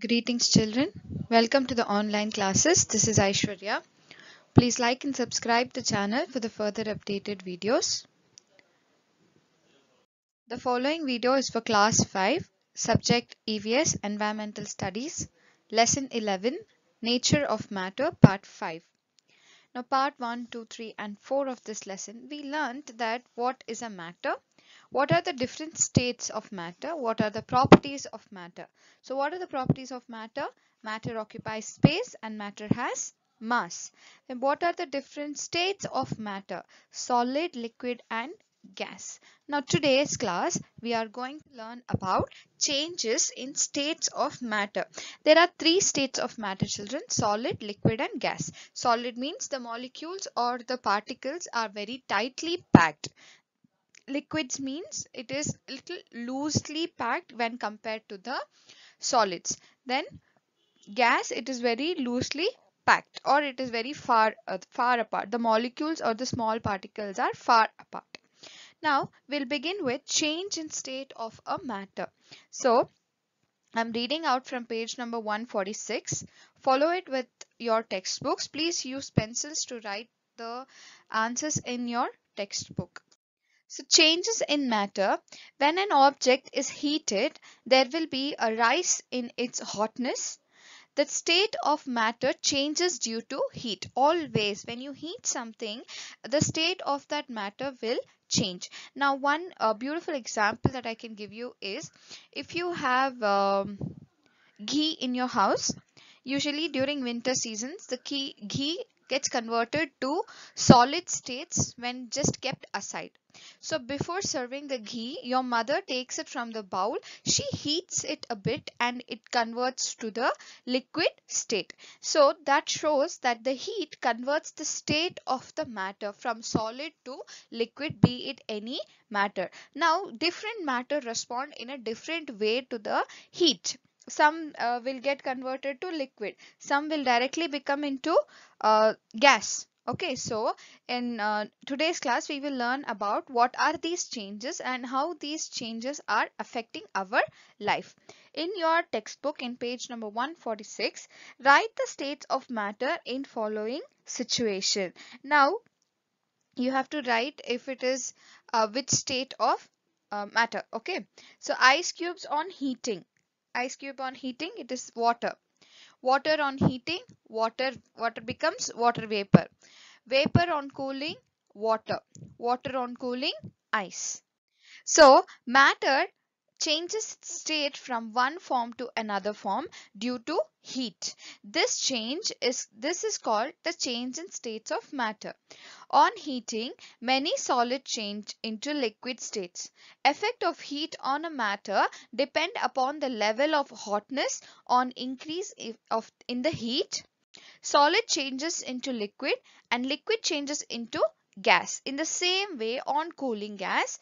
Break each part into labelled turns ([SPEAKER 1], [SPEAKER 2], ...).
[SPEAKER 1] Greetings children. Welcome to the online classes. This is Aishwarya. Please like and subscribe the channel for the further updated videos. The following video is for class 5, subject EVS Environmental Studies, lesson 11, Nature of Matter, part 5. Now part 1, 2, 3 and 4 of this lesson, we learned that what is a matter, what are the different states of matter, what are the properties of matter. So what are the properties of matter? Matter occupies space and matter has mass. Then what are the different states of matter? Solid, liquid and gas. Now today's class we are going to learn about changes in states of matter. There are three states of matter children solid, liquid and gas. Solid means the molecules or the particles are very tightly packed. Liquids means it is little loosely packed when compared to the solids. Then gas it is very loosely packed or it is very far uh, far apart. The molecules or the small particles are far apart. Now we'll begin with change in state of a matter. So I'm reading out from page number 146. Follow it with your textbooks. Please use pencils to write the answers in your textbook. So changes in matter. When an object is heated, there will be a rise in its hotness. The state of matter changes due to heat. Always when you heat something the state of that matter will change. Now one uh, beautiful example that i can give you is if you have um, ghee in your house usually during winter seasons the ghee, gets converted to solid states when just kept aside so before serving the ghee, your mother takes it from the bowl. She heats it a bit and it converts to the liquid state. So that shows that the heat converts the state of the matter from solid to liquid, be it any matter. Now different matter respond in a different way to the heat some uh, will get converted to liquid. Some will directly become into uh, gas. Okay so in uh, today's class we will learn about what are these changes and how these changes are affecting our life. In your textbook in page number 146 write the states of matter in following situation. Now you have to write if it is uh, which state of uh, matter. Okay so ice cubes on heating ice cube on heating it is water. Water on heating water water becomes water vapor. Vapor on cooling water. Water on cooling ice. So matter changes state from one form to another form due to heat. This change is this is called the change in states of matter. On heating many solid change into liquid states. Effect of heat on a matter depend upon the level of hotness on increase of in the heat. Solid changes into liquid and liquid changes into gas. In the same way on cooling gas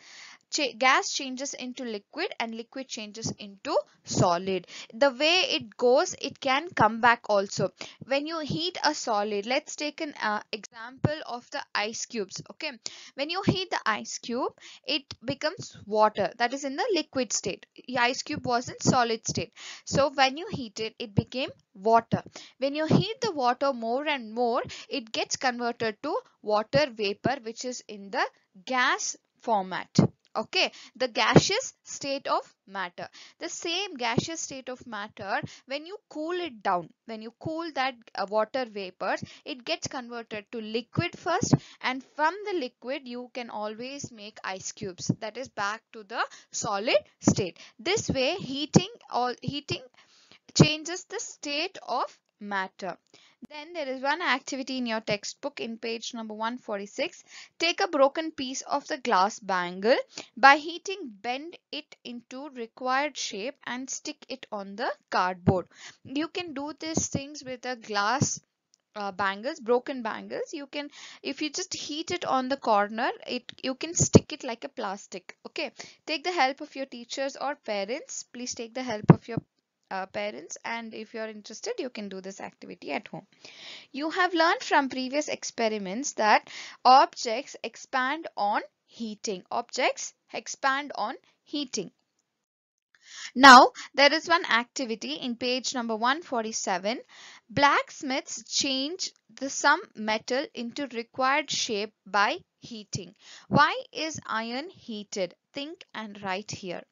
[SPEAKER 1] gas changes into liquid and liquid changes into solid. The way it goes it can come back also. When you heat a solid let's take an uh, example of the ice cubes okay? When you heat the ice cube it becomes water. That is in the liquid state. The ice cube was in solid state. So when you heat it it became water. When you heat the water more and more it gets converted to water vapor which is in the gas format okay the gaseous state of matter. The same gaseous state of matter when you cool it down when you cool that uh, water vapors it gets converted to liquid first and from the liquid you can always make ice cubes. That is back to the solid state. This way heating all heating changes the state of matter then there is one activity in your textbook in page number 146. Take a broken piece of the glass bangle. By heating, bend it into required shape and stick it on the cardboard. You can do these things with a glass uh, bangles broken bangles you can if you just heat it on the corner it you can stick it like a plastic okay take the help of your teachers or parents please take the help of your uh, parents and if you're interested you can do this activity at home you have learned from previous experiments that objects expand on heating objects expand on heating Now, there is one activity in page number 147. Blacksmiths change the some metal into required shape by heating. Why is iron heated? Think and write here.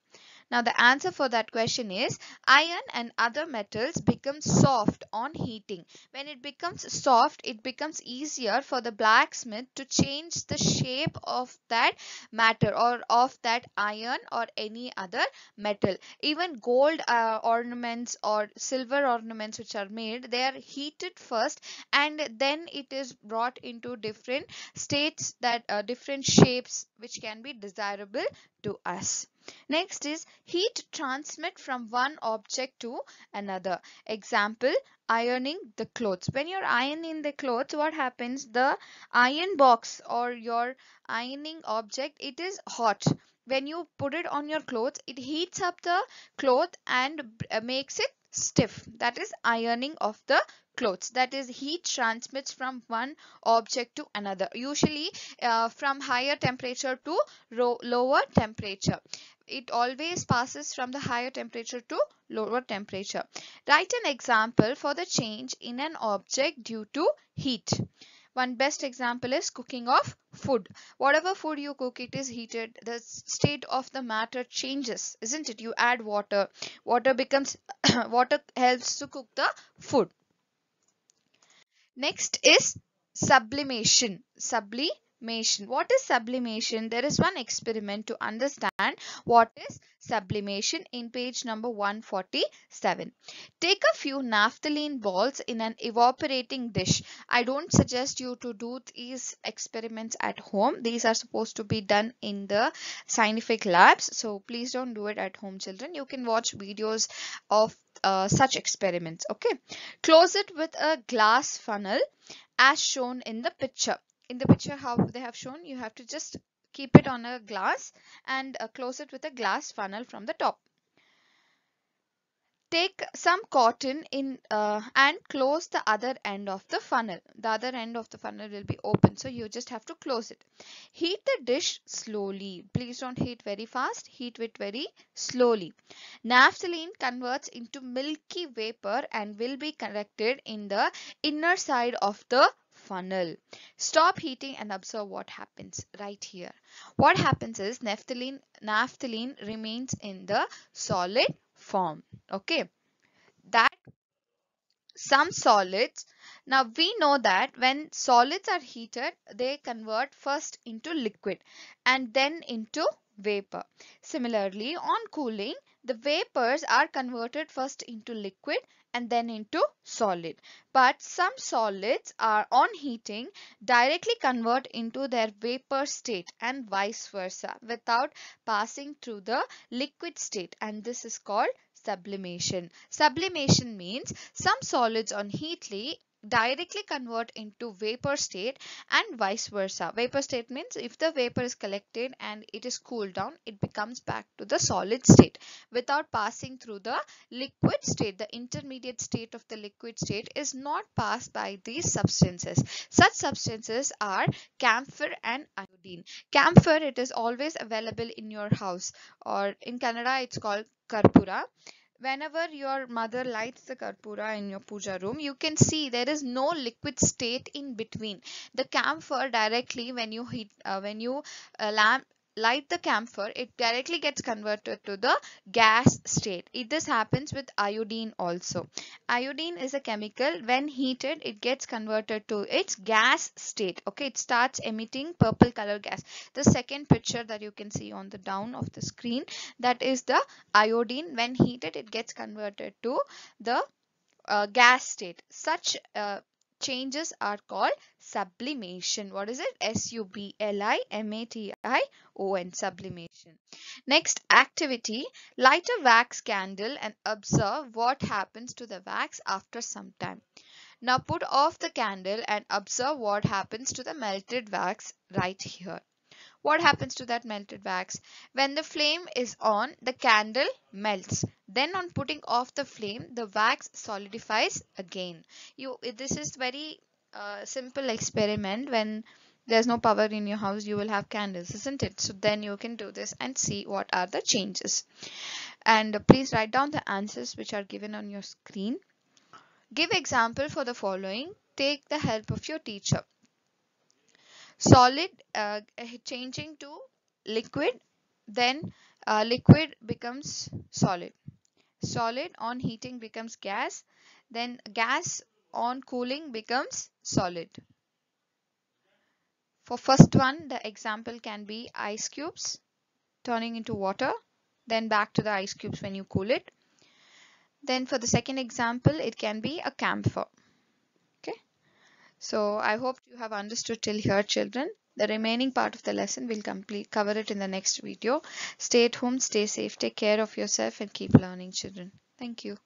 [SPEAKER 1] Now the answer for that question is iron and other metals become soft on heating. When it becomes soft, it becomes easier for the blacksmith to change the shape of that matter or of that iron or any other metal. Even gold uh, ornaments or silver ornaments which are made, they are heated first and then it is brought into different states that uh, different shapes which can be desirable to us. Next is heat transmit from one object to another. Example, ironing the clothes. When you're ironing the clothes, what happens? The iron box or your ironing object, it is hot. When you put it on your clothes, it heats up the cloth and makes it stiff. That is ironing of the clothes. That is heat transmits from one object to another usually uh, from higher temperature to lower temperature. It always passes from the higher temperature to lower temperature. Write an example for the change in an object due to heat one best example is cooking of food whatever food you cook it is heated the state of the matter changes isn't it you add water water becomes water helps to cook the food Next is sublimation. Sublimation. What is sublimation? There is one experiment to understand what is sublimation in page number 147. Take a few naphthalene balls in an evaporating dish. I don't suggest you to do these experiments at home. These are supposed to be done in the scientific labs. So please don't do it at home children. You can watch videos of uh, such experiments okay close it with a glass funnel as shown in the picture in the picture how they have shown you have to just keep it on a glass and uh, close it with a glass funnel from the top. Take some cotton in uh, and close the other end of the funnel. The other end of the funnel will be open so you just have to close it. Heat the dish slowly. Please don't heat very fast. Heat it very slowly. Naphthalene converts into milky vapor and will be collected in the inner side of the funnel. Stop heating and observe what happens. Right here. What happens is naphthalene naphthalene remains in the solid form. Okay. That some solids now we know that when solids are heated they convert first into liquid and then into vapor. Similarly on cooling the vapors are converted first into liquid and then into solid. But some solids are on heating directly convert into their vapor state and vice versa without passing through the liquid state and this is called sublimation. Sublimation means some solids on heatly directly convert into vapor state and vice versa. Vapor state means if the vapor is collected and it is cooled down, it becomes back to the solid state without passing through the liquid state. The intermediate state of the liquid state is not passed by these substances. Such substances are camphor and iodine. Camphor, it is always available in your house or in Kannada, it's called karpura whenever your mother lights the karpura in your puja room you can see there is no liquid state in between. The camphor directly when you heat uh, when you uh, lamp light the camphor, it directly gets converted to the gas state. It, this happens with iodine also. Iodine is a chemical. When heated, it gets converted to its gas state. Okay, it starts emitting purple color gas. The second picture that you can see on the down of the screen, that is the iodine. When heated, it gets converted to the uh, gas state. Such uh, changes are called sublimation. What is it? S-U-B-L-I-M-A-T-I-O-N, sublimation. Next activity, light a wax candle and observe what happens to the wax after some time. Now put off the candle and observe what happens to the melted wax right here. What happens to that melted wax? When the flame is on, the candle melts. Then on putting off the flame, the wax solidifies again. You, this is very uh, simple experiment when there's no power in your house you will have candles isn't it so then you can do this and see what are the changes and please write down the answers which are given on your screen give example for the following take the help of your teacher solid uh, changing to liquid then uh, liquid becomes solid. Solid on heating becomes gas then gas on cooling becomes solid. For first one the example can be ice cubes turning into water then back to the ice cubes when you cool it. Then for the second example it can be a camphor so i hope you have understood till here children the remaining part of the lesson will complete cover it in the next video. Stay at home, stay safe, take care of yourself and keep learning children. Thank you.